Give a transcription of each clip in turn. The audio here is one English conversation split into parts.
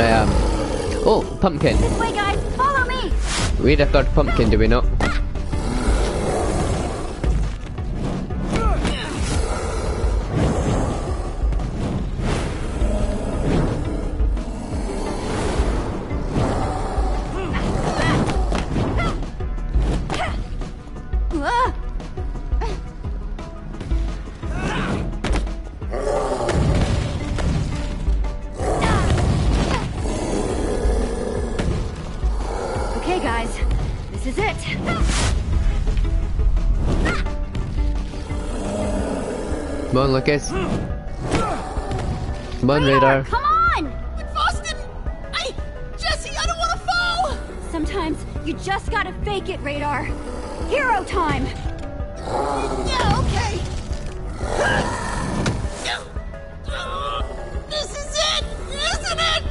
Um. Oh, pumpkin. This way, guys. Follow me. We need a third pumpkin, do we not? Come on, Lukas. Come on, radar. Come on! Boston! I... Jesse, I don't want to fall! Sometimes you just gotta fake it, Radar. Hero time! Yeah, okay. This is it, isn't it?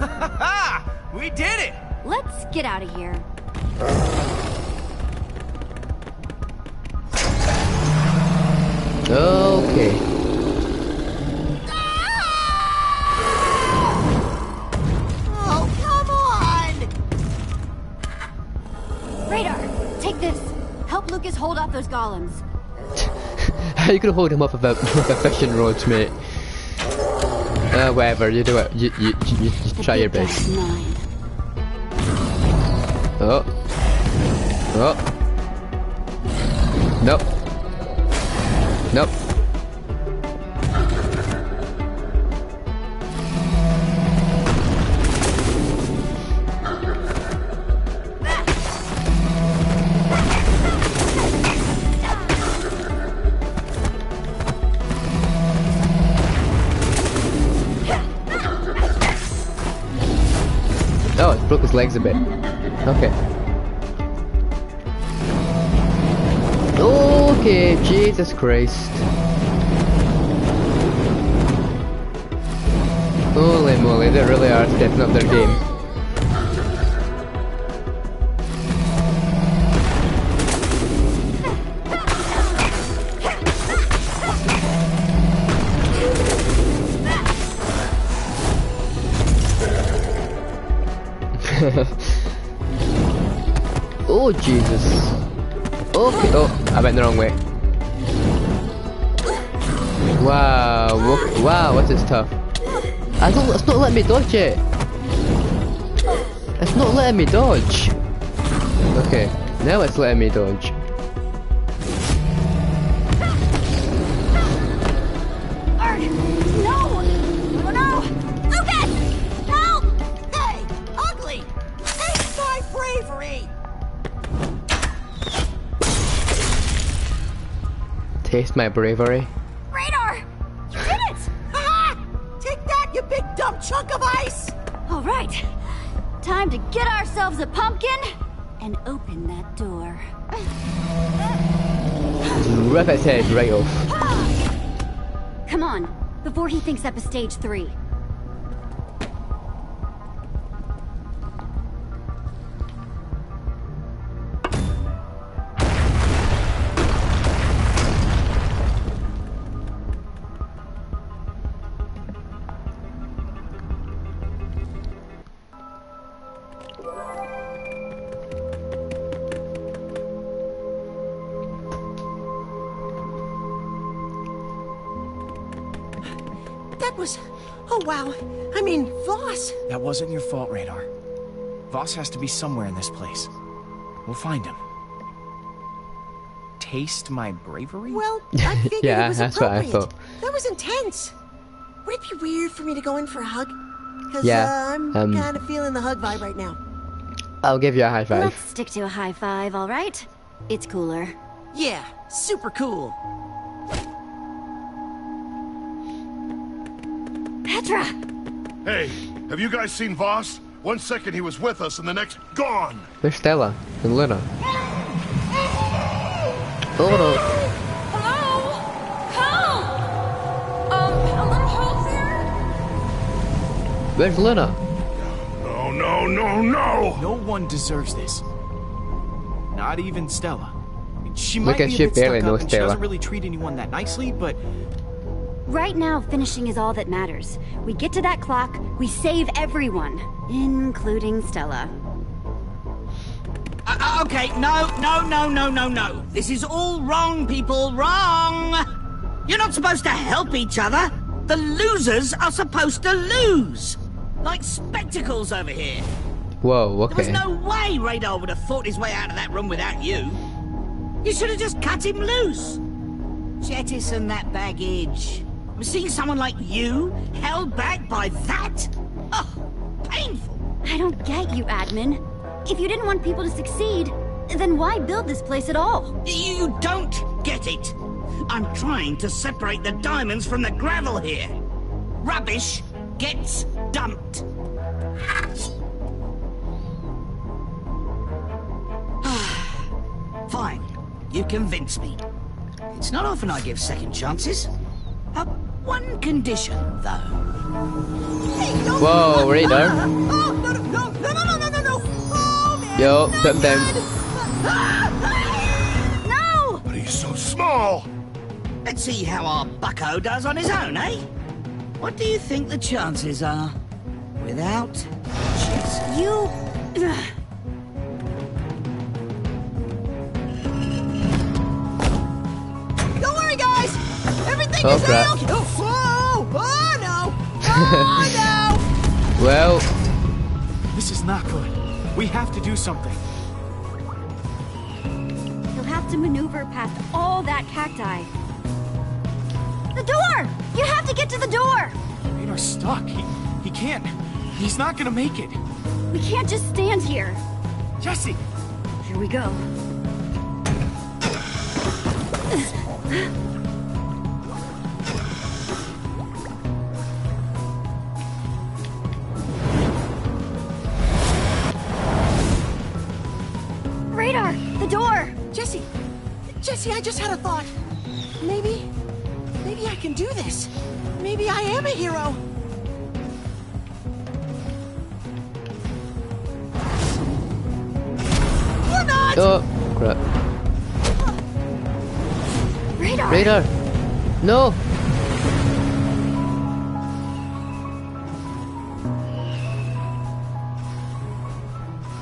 Ha! We did it! Let's get out of here. Okay. Oh, come on! Radar, take this. Help Lukas hold off those golems. How you gonna hold him up with a, with a fishing rod, mate? Uh, whatever, you do it. You, you, you, you try your best. Oh. Oh. Nope. Nope. Broke his legs a bit. Okay. Okay, Jesus Christ. Holy moly, they really are stepping up their game. Oh, Jesus. Okay. Oh, I went the wrong way. Wow. Wow, what is tough? I don't. It's not letting me dodge it. It's not letting me dodge. Okay. Now it's letting me dodge. Taste my bravery. Radar! You did it! Ha! Take that, you big dumb chunk of ice! All right. Time to get ourselves a pumpkin and open that door. Rip its head right off. Come on, before he thinks up a stage three. That wasn't your fault, Radar. Vos has to be somewhere in this place. We'll find him. Taste my bravery? Well, I figured Yeah, it was that's what I appropriate. thought. That was intense. Would it be weird for me to go in for a hug? Because Yeah, uh, I'm um, kind of feeling the hug vibe right now. I'll give you a high five. Let's five. stick to a high five, all right? It's cooler. Yeah, super cool. Petra! Hey, have you guys seen Vos? One second he was with us, and the next, gone! There's Stella and Luna? Oh no. Hello? Help! Um, a little help here? Where's Luna? No, no, no, no! No one deserves this. Not even Stella. I mean, She Look might at be a she bit barely stuck up knows and she Stella. doesn't really treat anyone that nicely, but Right now, finishing is all that matters. We get to that clock, we save everyone, including Stella. Uh, uh, okay, no, no, no, no, no, no. This is all wrong, people. Wrong! You're not supposed to help each other. The losers are supposed to lose. Like spectacles over here. Whoa, There was no way Radar would have fought his way out of that room without you. You should have just cut him loose. Jettison that baggage. Seeing someone like you held back by that? Oh, painful. I don't get you, admin. If you didn't want people to succeed, then why build this place at all? You don't get it. I'm trying to separate the diamonds from the gravel here. Rubbish gets dumped. Fine. You convince me. It's not often I give second chances. One condition, though. Whoa, radar. Yo, bam bam. No! But he's so small! Let's see how our bucko does on his own, eh? What do you think the chances are? Without... Jeez, you... Oh, is crap. Oh. Oh, no. Oh, no. Well, This is not good. We have to do something. You'll have to maneuver past all that cacti. The door! You have to get to the door! Radar's stuck. He, he can't. He's not gonna make it. We can't just stand here. Jesse! Here we go. Jesse, I just had a thought. Maybe. Maybe I can do this. Maybe I am a hero. Or not! oh, crap. Radar! Radar! No!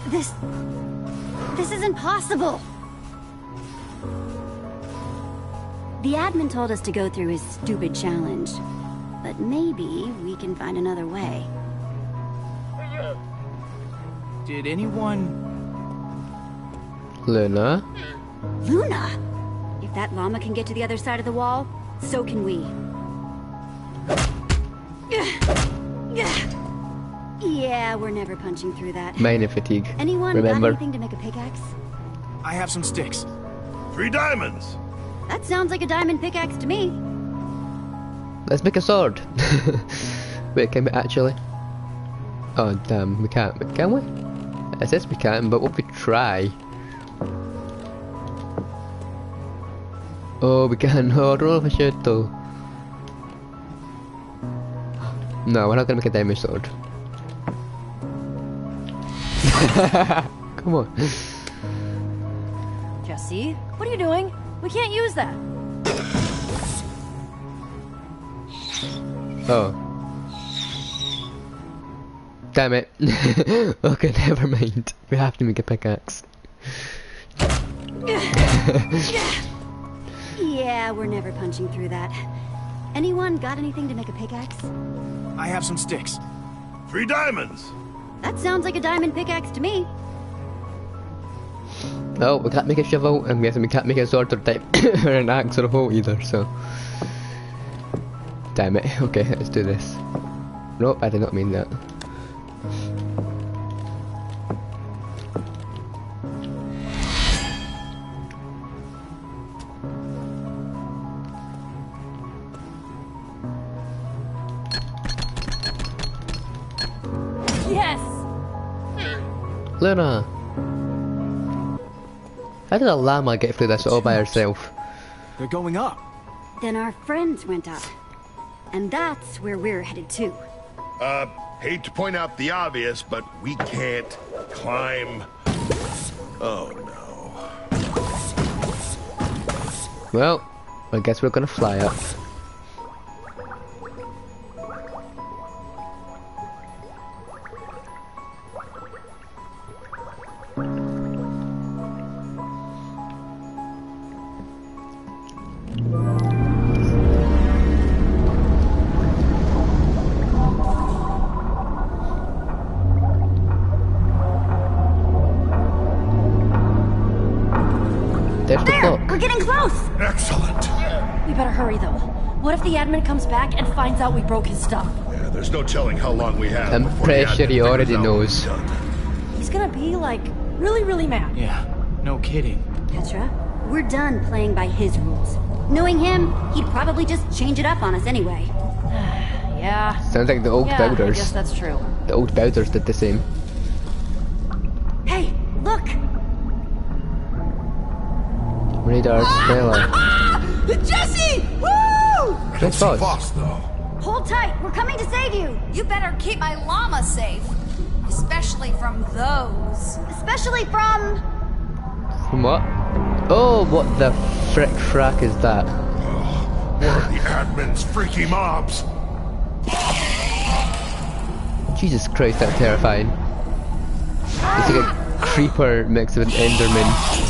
This. This is impossible! The admin told us to go through his stupid challenge. But maybe we can find another way. Did anyone. Luna? Luna! If that llama can get to the other side of the wall, so can we. Yeah, we're never punching through that. Mining fatigue. Anyone Remember? got anything to make a pickaxe? I have some sticks. Three diamonds. That sounds like a diamond pickaxe to me. Let's make a sword. Wait, can we actually? Oh damn, we can't. Can we? It says we can, but what if we try? Oh, we can. Oh, I don't know if I should though. No, we're not gonna make a diamond sword. Come on. Jesse, what are you doing? We can't use that. Oh. Damn it. okay, never mind. We have to make a pickaxe. Yeah, we're never punching through that. Anyone got anything to make a pickaxe? I have some sticks. Three diamonds. That sounds like a diamond pickaxe to me. No, we can't make a shovel, and we we can't make a sword or, di- or an axe or a hoe either, so... Damn it. Okay, let's do this. Nope, I did not mean that. Yes! Luna! How did a llama get through this all by herself? They're going up. Then our friends went up. And that's where we're headed to. Uh, hate to point out the obvious, but we can't climb. Oh no. Well, I guess we're gonna fly up. There's the There! clock. We're getting close! Excellent. We better hurry though. What if the admin comes back and finds out we broke his stuff? Yeah, there's no telling how long we have. I'm before pretty the sure he already figures out what knows. He's gonna be like really, really mad. Yeah, no kidding. Petra, we're done playing by his rules. Knowing him, he'd probably just change it up on us anyway. Yeah. Sounds like the old Yeah, I guess that's true. The old builders did the same. Radar Stella. Jesse! Woo! I don't That's see Vos. Vos, though. Hold tight, we're coming to save you! You better keep my llama safe. Especially from those. Especially from... From what? Oh, what the frick frack is that? One of the admin's freaky mobs. Jesus Christ, that's terrifying. It's like a creeper mixed with an enderman.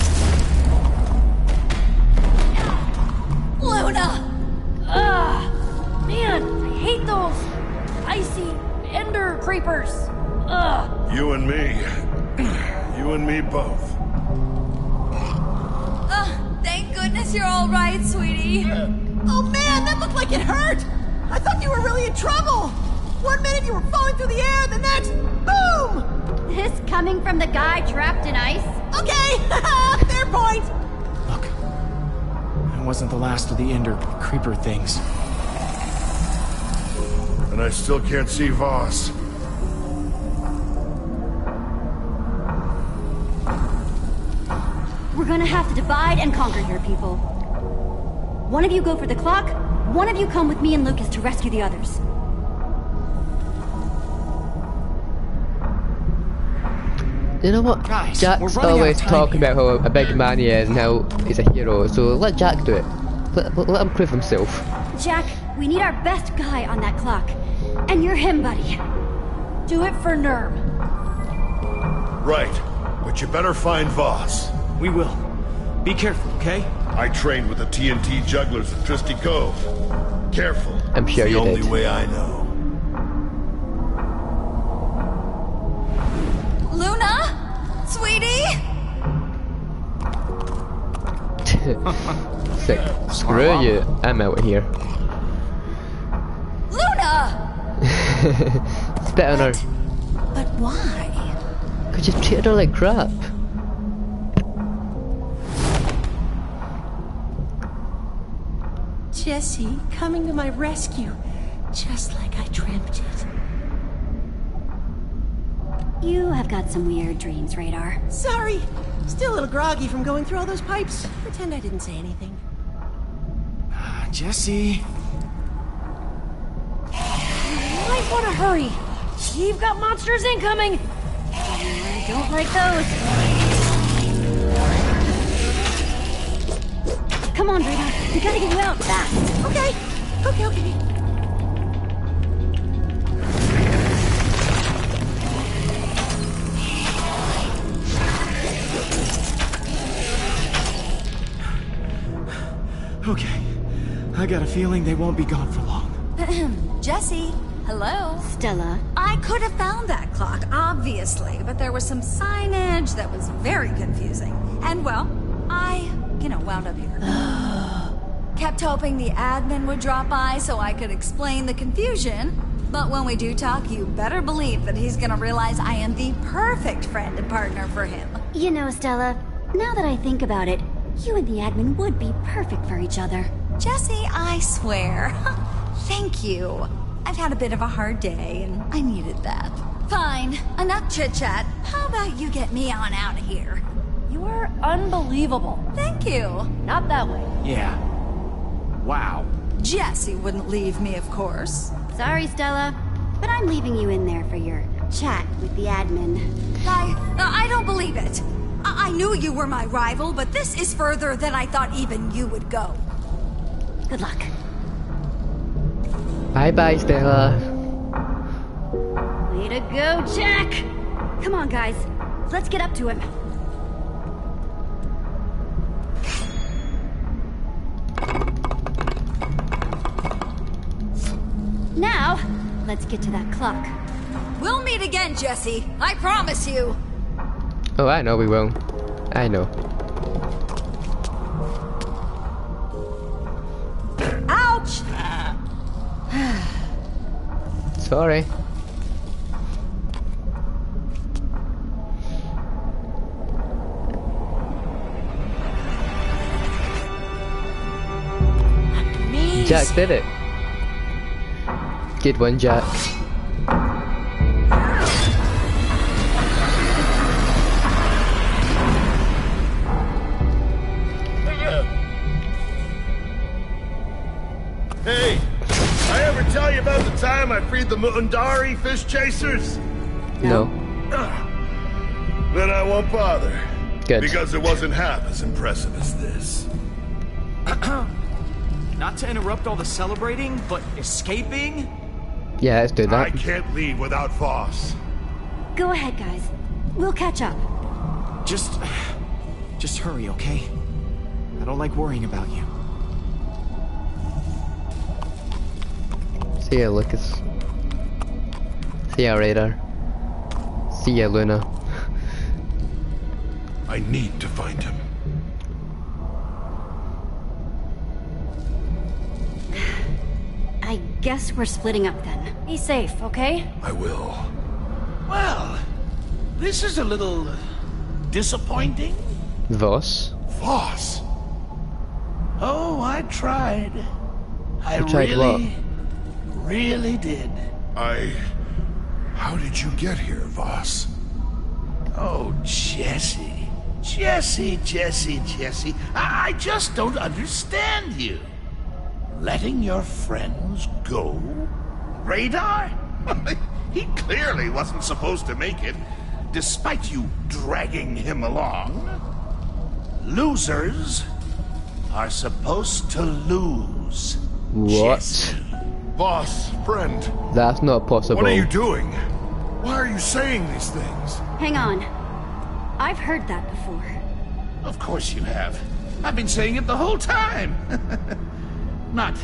Creepers. Ugh! You and me. You and me both. Ugh, thank goodness you're all right, sweetie. Oh man, that looked like it hurt! I thought you were really in trouble! One minute you were falling through the air, the next, boom! This coming from the guy trapped in ice? Okay, fair point! Look, that wasn't the last of the Ender creeper things. And I still can't see Vos. We're gonna have to divide and conquer here, people. One of you go for the clock, one of you come with me and Lukas to rescue the others. You know what? Guys, Jack's we're running out of always time talking here. about how a big man he is and how he's a hero, so let Jack do it. Let, let- let him prove himself. Jack, we need our best guy on that clock. And you're him, buddy. Do it for Nurm. Right. But you better find Vos. We will. Be careful, okay? I trained with the TNT jugglers at Tristy Cove. Careful. I'm sure It's you the only did. way I know. Luna? Sweetie? Sick. Screw you. I'm out of here. Luna! Spit on her. But why? Could you treated her like crap? Jesse coming to my rescue, just like I dreamt it. You have got some weird dreams, Radar. Sorry, still a little groggy from going through all those pipes. Pretend I didn't say anything. Ah, Jesse. Might want to hurry. You've got monsters incoming. I don't like those. Come on, Radar. We gotta get you out fast. Okay, okay, okay. Okay. I got a feeling they won't be gone for long. Jesse, hello? Stella, I could have found that clock, obviously, but there was some signage that was very confusing. And well, I, you know, wound up here. Kept hoping the admin would drop by so I could explain the confusion. But when we do talk, you better believe that he's gonna realize I am the perfect friend and partner for him. you know, Stella, now that I think about it, you and the admin would be perfect for each other. Jesse, I swear. Thank you. I've had a bit of a hard day, and I needed that. Fine, enough chit chat. How about you get me on out of here? You are unbelievable. Thank you. Not that way. Yeah. Wow. Jesse wouldn't leave me, of course. Sorry, Stella, but I'm leaving you in there for your chat with the admin. I. Uh, I don't believe it. I, I knew you were my rival, but this is further than I thought even you would go. Good luck. Bye bye, Stella. Way to go, Jack! Come on, guys. Let's get up to him. Now, let's get to that clock. We'll meet again, Jesse. I promise you. Oh, I know we will. I know. Ouch! Sorry. Jack did it. Good one, Jack. Hey, I ever tell you about the time I freed the Mutundari fish chasers? No. Then I won't bother. Good. Because it wasn't half as impressive as this. Not to interrupt all the celebrating, but escaping? Yeah, let's do that. I can't leave without Vos. Go ahead, guys. We'll catch up. Just. Just hurry, okay? I don't like worrying about you. See ya, Lukas. See ya, Radar. See ya, Luna. I need to find him. Guess we're splitting up then. Be safe, okay? I will. Well, this is a little disappointing. Vos? Vos! Oh, I tried. I You tried really, really did. I... How did you get here, Vos? Oh, Jesse. Jesse, Jesse, Jesse. I, I just don't understand you. Letting your friends go? Radar? he clearly wasn't supposed to make it, despite you dragging him along. Losers are supposed to lose. What? Jesse. Vos, friend, That's not possible. what are you doing? Why are you saying these things? Hang on. I've heard that before. Of course you have. I've been saying it the whole time. Not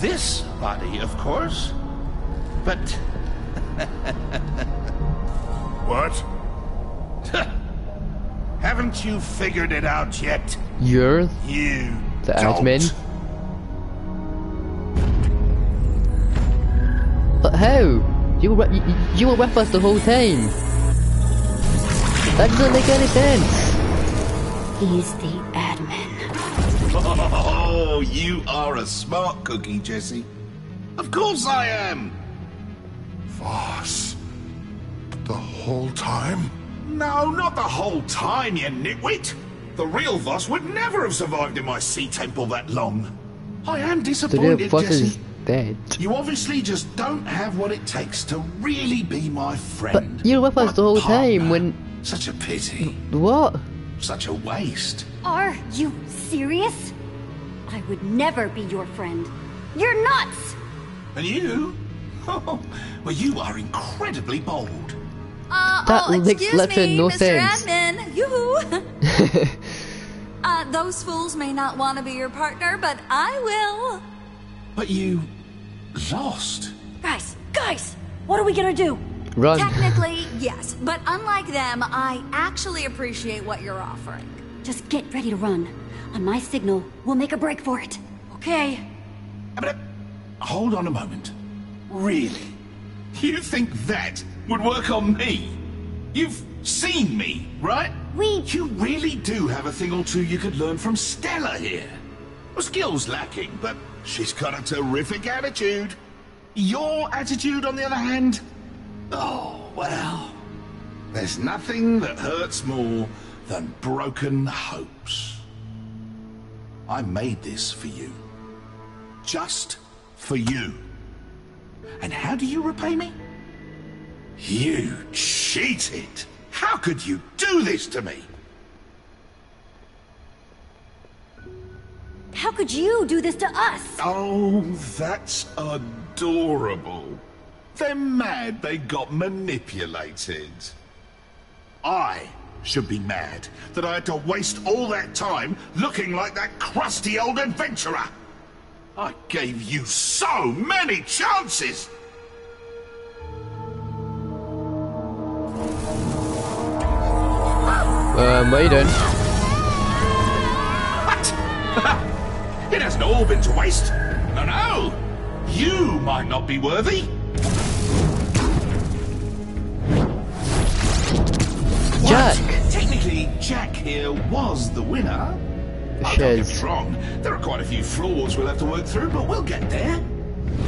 this body, of course, but What? haven't you figured it out yet? You're You the don't. admin? But how? You were, you, you were with us the whole time. That doesn't make any sense. He's the admin. You are a smart cookie, Jesse. Of course I am. Vos. The whole time? No, not the whole time, you nitwit. The real Vos would never have survived in my sea temple that long. I am The real disappointed, Vos Jesse. is dead. You obviously just don't have what it takes to really be my friend. But you were with us the whole time when... Such a pity. What? Such a waste. Are you serious? I would never be your friend. You're nuts! And you? well, you are incredibly bold. Uh, That oh, makes excuse literally me, no Mr. sense. Admin. Yoo-hoo. uh, those fools may not want to be your partner, but I will. But you lost. Guys, guys, what are we gonna do? Run. Technically, yes, but unlike them, I actually appreciate what you're offering. Just get ready to run. On my signal, we'll make a break for it. Okay. But, uh, hold on a moment. Really? You think that would work on me? You've seen me, right? We- You really do have a thing or two you could learn from Stella here. Well, skills lacking, but she's got a terrific attitude. Your attitude, on the other hand? Oh, well. There's nothing that hurts more than broken hopes. I made this for you. Just for you. And how do you repay me? You cheated! How could you do this to me? How could you do this to us? Oh, that's adorable. They're mad they got manipulated. I should be mad that I had to waste all that time looking like that crusty old adventurer. I gave you so many chances! Um, what are you doing? What? it hasn't all been to waste. No, no! You might not be worthy. Jack! Technically, Jack here was the winner. The Oh, don't get me wrong. There are quite a few flaws we'll have to work through, but we'll get there.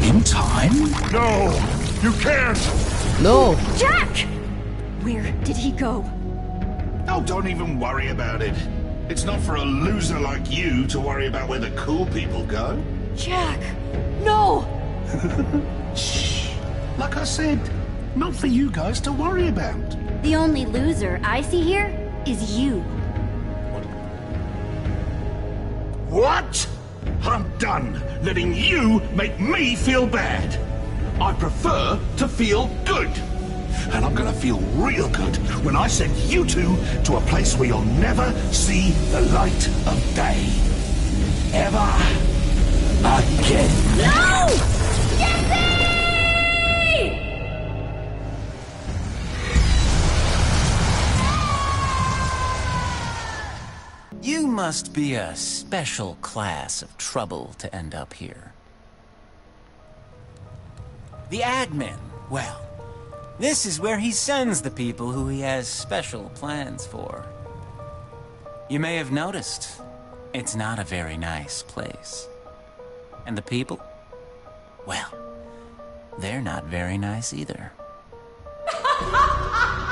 In time. No, you can't. No! Jack! Where did he go? Oh, don't even worry about it. It's not for a loser like you to worry about where the cool people go. Jack! No! Shh. Like I said, not for you guys to worry about. The only loser I see here is you. What? I'm done letting you make me feel bad. I prefer to feel good. And I'm gonna feel real good when I send you two to a place where you'll never see the light of day. Ever again. No! Must be a special class of trouble to end up here. The admin, well, this is where he sends the people who he has special plans for. You may have noticed, it's not a very nice place. And the people? Well, they're not very nice either.